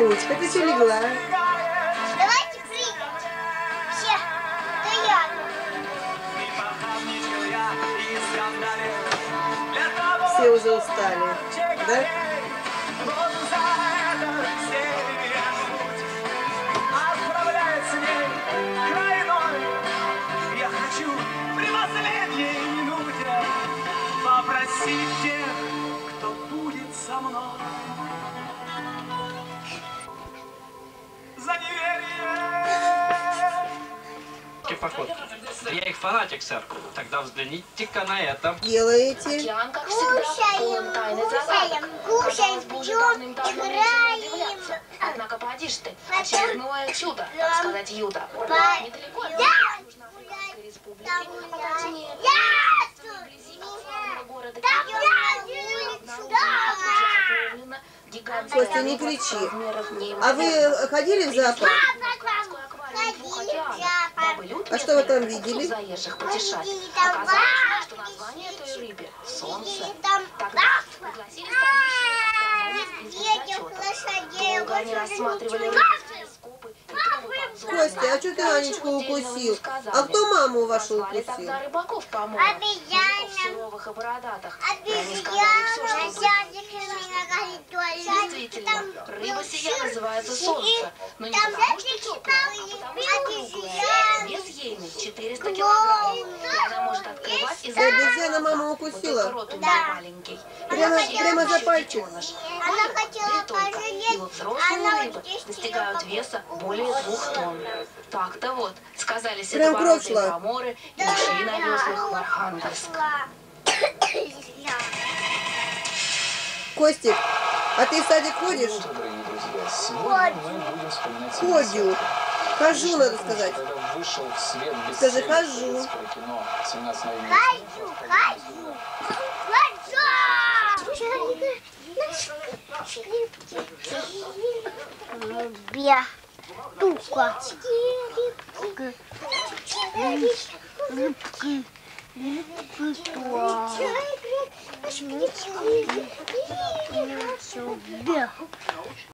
дали. Анечка, ты что легла? Давайте прыгать. Все. Да я. Все уже устали, да? Поход. Я их фанатик, сэр. Тогда взгляните-ка на это. Делаете? Океан, как всегда, полон тайн и загадок. кушаем, пьем, играем. Однако поди ж ты, очередное чудо, так сказать, юда. Недалеко от. Южноафриканской республики, а точнее, города Костя, не кричи. А вы ходили в зоопарк? Городской аквариум двух Ходили в океанов, зоопарк. дабы люд А что вы там видели? заезжих потешать. Видели там Оказалось, что название этой рыбе — солнце. Тогда пригласили Долго они рассматривали в трубы подзорные. Костя, а что ты Анечку укусил? А кто маму вашу укусил? тогда рыбаков, по-моему. Обезьяна. Мужиков суровых и бородатых. Действительно, рыба сия называется солнце. Но не потому, что теплая, а потому что круглая. Вес ейный 400 килограмм. И она может открывать и обезьяна закрывать маму глаза. укусила? Вот рот у Да. нее маленький. Прямо- И прямо за пальчик. Она хотела и пожалеть, И вот взрослые она рыбы достигают веса более двух тонн. Так-то вот, сказали Прям седобородые кровь шла. поморы и ушли на веслах в Архангельск. Костик, а ты в садик ходишь? Утро, дорогие друзья. Сегодня мы будем вспоминать Ходю. Хожу, надо сказать. Вышел в свет Скажи, бестселлер хожу. кино «17 мгновений Хожу, хожу, хожу. Бя. Тука. Рыбки. Рыбки. Рыбки. Бя.